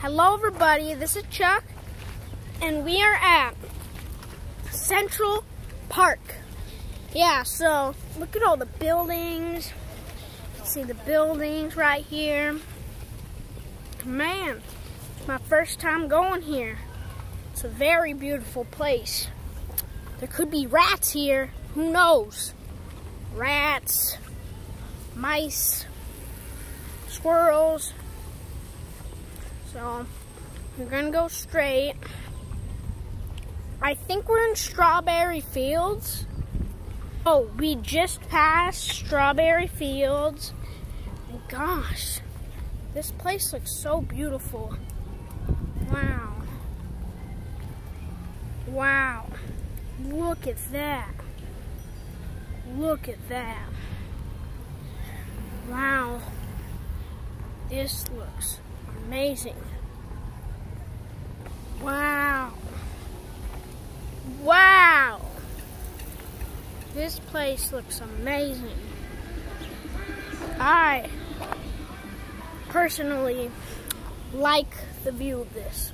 Hello, everybody. This is Chuck, and we are at Central Park. Yeah, so look at all the buildings. See the buildings right here. Man, it's my first time going here. It's a very beautiful place. There could be rats here. Who knows? Rats, mice, squirrels. So we're gonna go straight. I think we're in Strawberry Fields. Oh, we just passed Strawberry Fields. Gosh, this place looks so beautiful. Wow. Wow. Look at that. Look at that. Wow. This looks amazing. Wow. Wow. This place looks amazing. I personally like the view of this.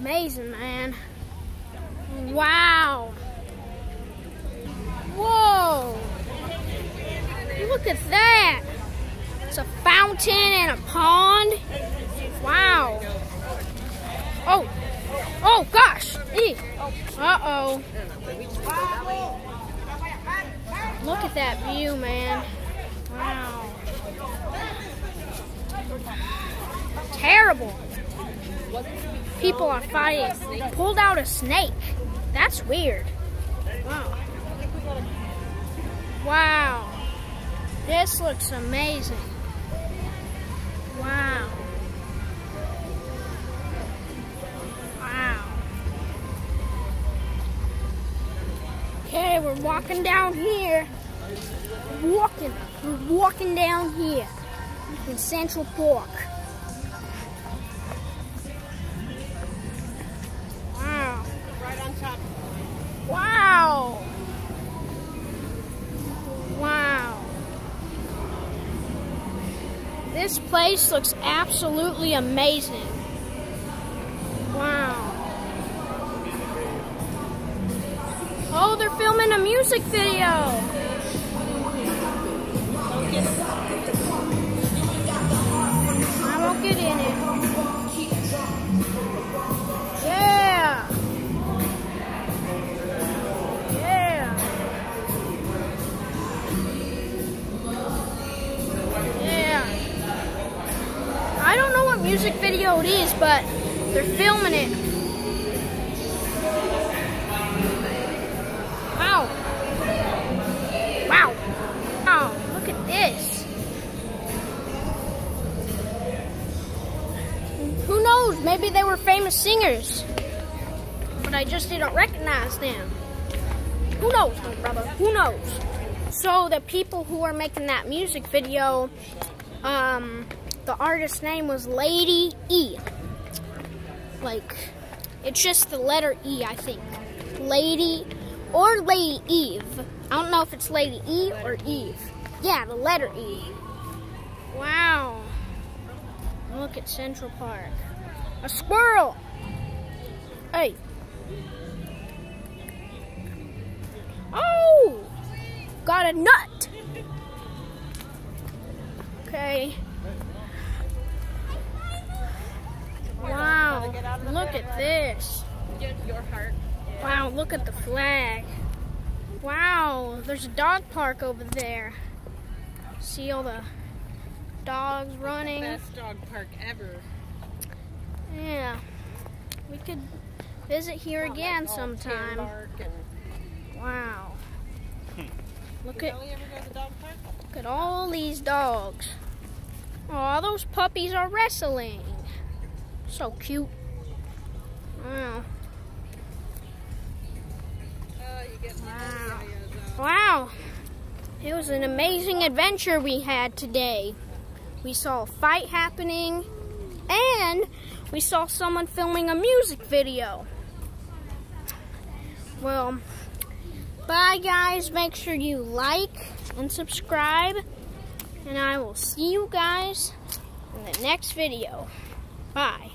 Amazing, man. Wow. Whoa. Look at that. A fountain and a pond. Wow. Oh. Oh, gosh. Uh-oh. Look at that view, man. Wow. Terrible. People are fighting. They pulled out a snake. That's weird. Wow. Wow. This looks amazing. We're walking down here. Walking. We're walking down here in Central Park. Wow. Right on top. Wow. Wow. This place looks absolutely amazing. Wow. Oh, they're filming a music video. I won't get in it. Yeah. Yeah. Yeah. I don't know what music video it is, but they're filming it. Maybe they were famous singers. But I just didn't recognize them. Who knows, my brother? Who knows? So the people who are making that music video, um, the artist's name was Lady E. Like, it's just the letter E, I think. Lady or Lady Eve. I don't know if it's Lady E or Eve. Yeah, the letter E. Wow. Look at Central Park. A squirrel. Hey. Oh! Got a nut. Okay. Wow. Look at this. Wow, look at the flag. Wow, there's a dog park over there. See all the dogs running? Best dog park ever. Yeah. We could visit here again All sometime. And Wow. Look at Ellie ever go to the dog park? look at all these dogs. Oh, those puppies are wrestling. So cute. Wow. Oh, you get Wow. wow. Wow. It was an amazing adventure we had today. We saw a fight happening and we saw someone filming a music video. Well, bye guys. Make sure you like and subscribe. And I will see you guys in the next video. Bye.